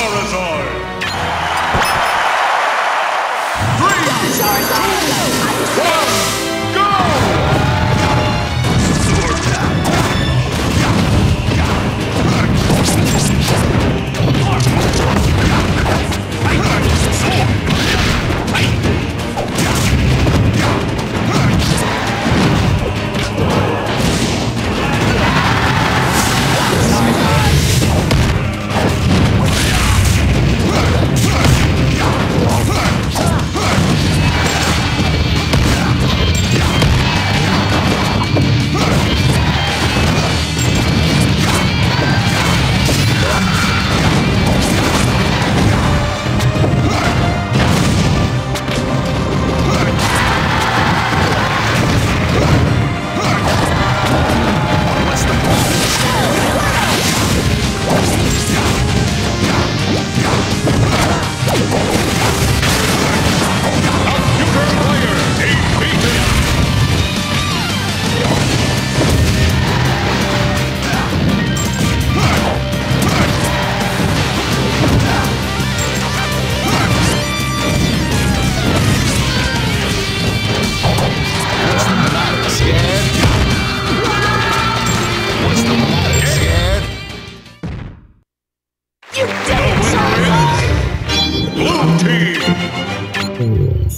Charizard! Blue Team!